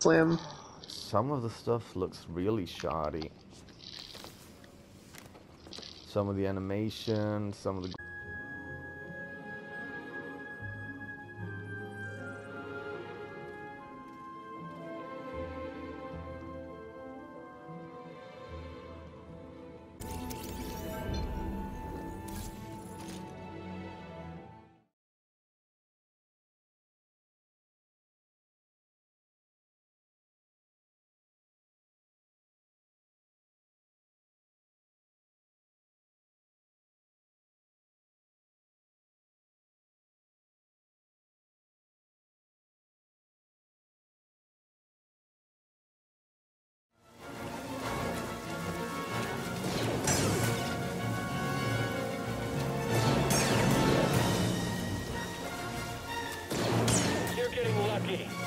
Slam. Some of the stuff looks really shoddy. Some of the animation, some of the Hey.